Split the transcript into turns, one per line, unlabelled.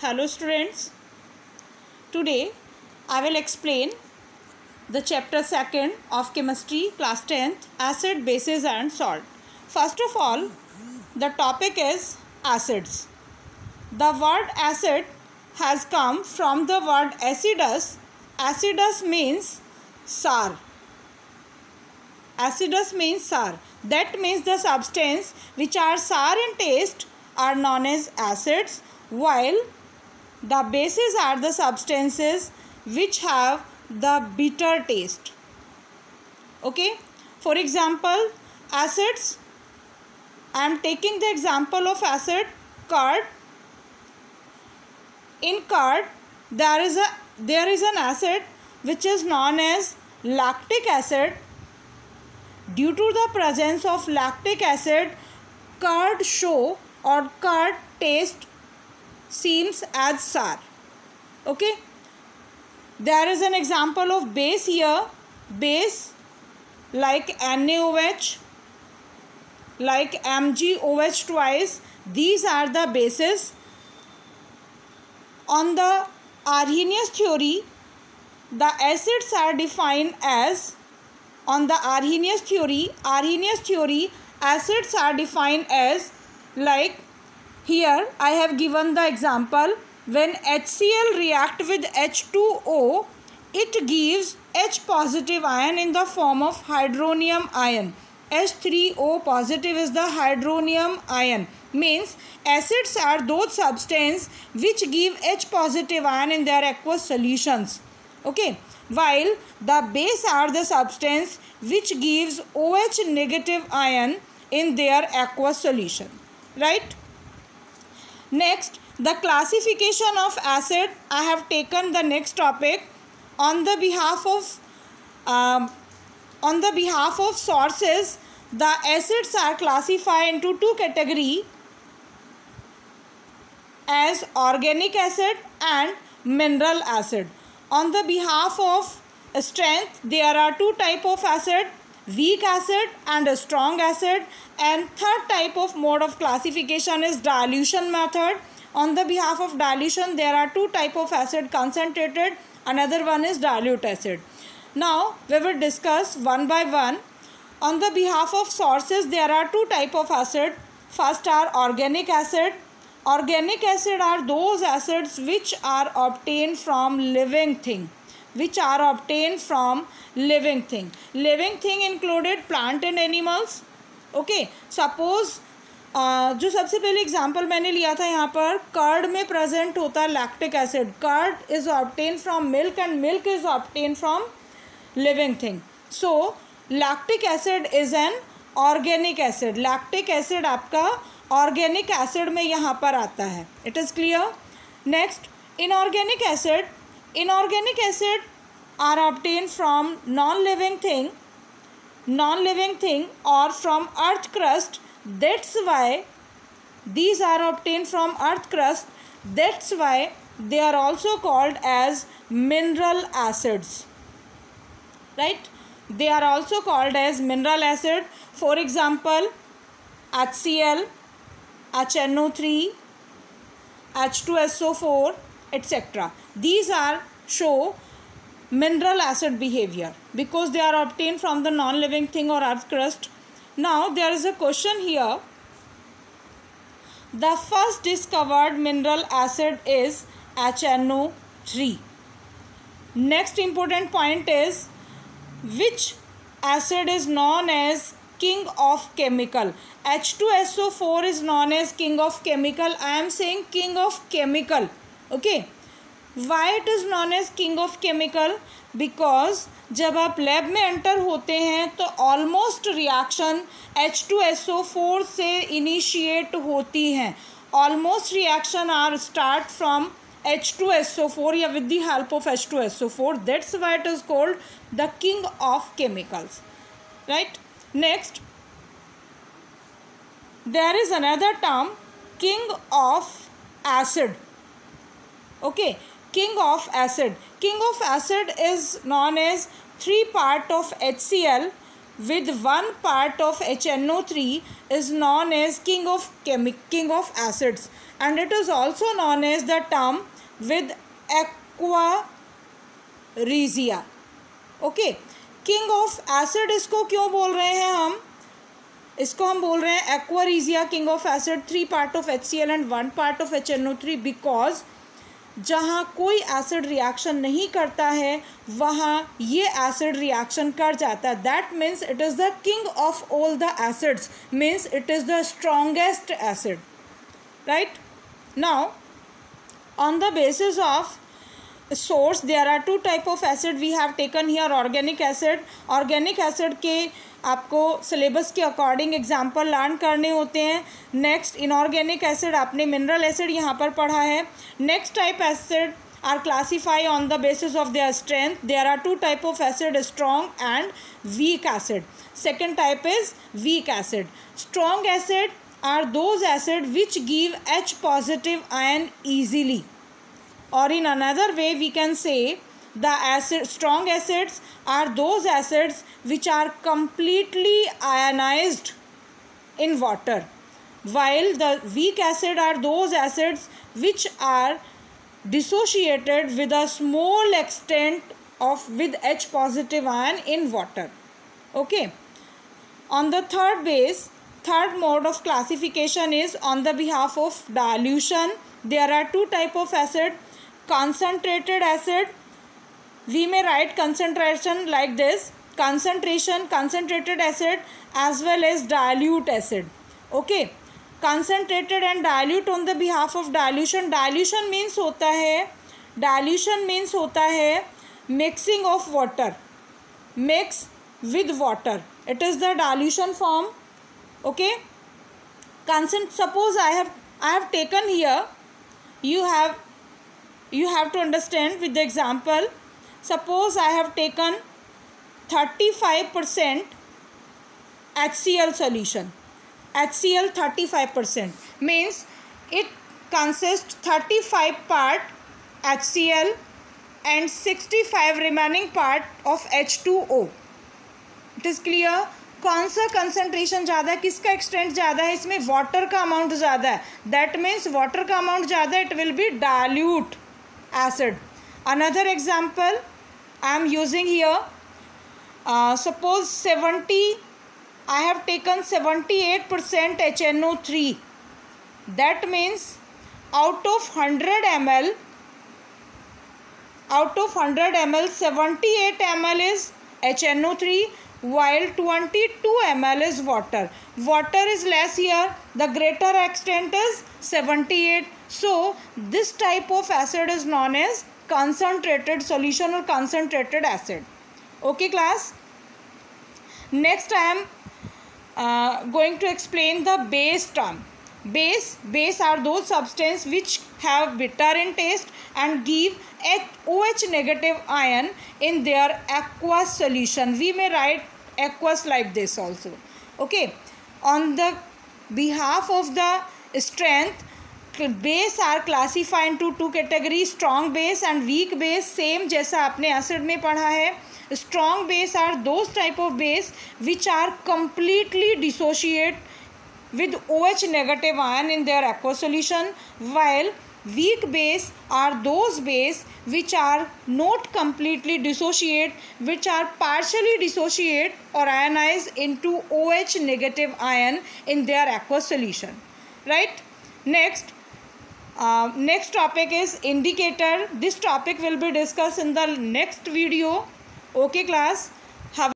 Hello students. Today I will explain the chapter 2nd of chemistry class 10th acid bases and salt. First of all the topic is acids. The word acid has come from the word acidus. Acidus means sour. Acidus means sour. That means the substance which are sour in taste are known as acids while the bases are the substances which have the bitter taste. Okay. For example, acids. I am taking the example of acid curd. In curd, there is a there is an acid which is known as lactic acid. Due to the presence of lactic acid, curd show or curd taste seems as sour. Okay. There is an example of base here. Base like NaOH, like MgOH twice. These are the bases. On the Arrhenius theory, the acids are defined as on the Arrhenius theory, Arrhenius theory, acids are defined as like here I have given the example. When HCl react with H2O it gives H positive ion in the form of hydronium ion. H3O positive is the hydronium ion. Means acids are those substances which give H positive ion in their aqueous solutions. Okay. While the base are the substance which gives OH negative ion in their aqueous solution. Right next the classification of acid i have taken the next topic. On the behalf of um, on the behalf of sources the acids are classified into two category as organic acid and mineral acid on the behalf of strength there are two type of acid weak acid and a strong acid. And third type of mode of classification is dilution method. On the behalf of dilution there are two type of acid concentrated. Another one is dilute acid. Now we will discuss one by one. On the behalf of sources there are two type of acid. First are organic acid. Organic acid are those acids which are obtained from living thing which are obtained from living thing. Living thing included plant and animals. Okay suppose जो सबसे पहले example मैंने लिया था यहाँ पर curd में present होता है lactic acid curd is obtain from milk and milk is obtain from living thing so lactic acid is an organic acid lactic acid आपका ऑर्गेनिक एसिड में यहाँ पर आता है. It is clear next inorganic acid inorganic acid are obtained from non-living thing non-living thing or from earth crust. That's why these are obtained from earth crust. That's why they are also called as mineral acids. Right? They are also called as mineral acid. For example HCl HNO3 H2SO4 etc these are show mineral acid behavior because they are obtained from the non-living thing or earth crust. Now there is a question here. The first discovered mineral acid is HNO3. Next important point is which acid is known as king of chemical. H2SO4 is known as king of chemical. I am saying king of chemical. Okay why it is known as king of chemical because जब आप lab में enter होते हैं तो almost reaction H two S O four से initiate होती हैं। Almost reaction are start from H two S O four या with the help of H two S O four that's why it is called the king of chemicals right next there is another term king of acid okay king of acid king of acid is known as three part of HCl with one part of HNO3 is known as king of king of acids and it is also known as the term with aqua regia okay king of acid इसको क्यों बोल रहे हैं हम इसको हम बोल रहे हैं aqua regia king of acid three part of H C L and one part of H N O three because जहाँ कोई एसिड रिएक्शन नहीं करता है, वहाँ ये एसिड रिएक्शन कर जाता है। That means it is the king of all the acids means it is the strongest acid right now on the basis of source there are two type of acid we have taken here organic acid organic acid के आपको syllabus के according example learn करने होते हैं next inorganic acid आपने mineral acid यहाँ पर पढ़ा है next type acid are classified on the basis of their strength there are two type of acid strong and weak acid second type is weak acid strong acid are those acid which give H positive ion easily or in another way we can say the acid strong acids are those acids which are completely ionized in water. While the weak acid are those acids which are dissociated with a small extent of with H positive ion in water. Okay. On the third base third mode of classification is on the behalf of dilution. There are two type of acid concentrated acid we may write concentration like this concentration concentrated acid as well as dilute acid okay concentrated and dilute on the behalf of dilution dilution means hota hai dilution means hota hai mixing of water mix with water it is the dilution form okay consent suppose i have i have taken here you have you have to understand with the example suppose I have taken 35% HCl solution HCl 35% means it consists 35 part HCl and 65 remaining part of H2O it is clear कौन सा concentration ज़्यादा है किसका extent ज़्यादा है इसमें water का amount ज़्यादा है दैट मीन्स वाटर का अमाउंट ज़्यादा है it will be dilute acid. Another example i am using here uh, suppose 70 i have taken 78% hno3 that means out of 100 ml out of 100 ml 78 ml is hno3 while 22 ml is water water is less here the greater extent is 78 so this type of acid is known as concentrated solution or concentrated acid. Okay class. Next I am uh, going to explain the base term. Base, base are those substances which have bitter in taste and give OH negative ion in their aqueous solution. We may write aqueous like this also. Okay. On the behalf of the strength base are classified to two category strong base and weak base same जैसा आपने acid में पढ़ा है strong base are those type of base which are completely dissociate with OH negative ion in their aqua solution while weak base are those base which are not completely dissociate which are partially dissociate or ionize into OH negative ion in their aqueous solution. Right? Next uh, next topic is indicator. This topic will be discussed in the next video. Okay class